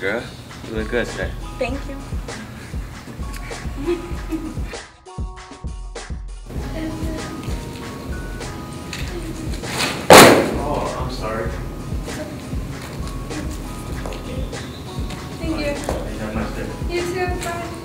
girl. You look good today. Thank you. Oh, I'm sorry. Thank you. Have a nice day. You too. Bye.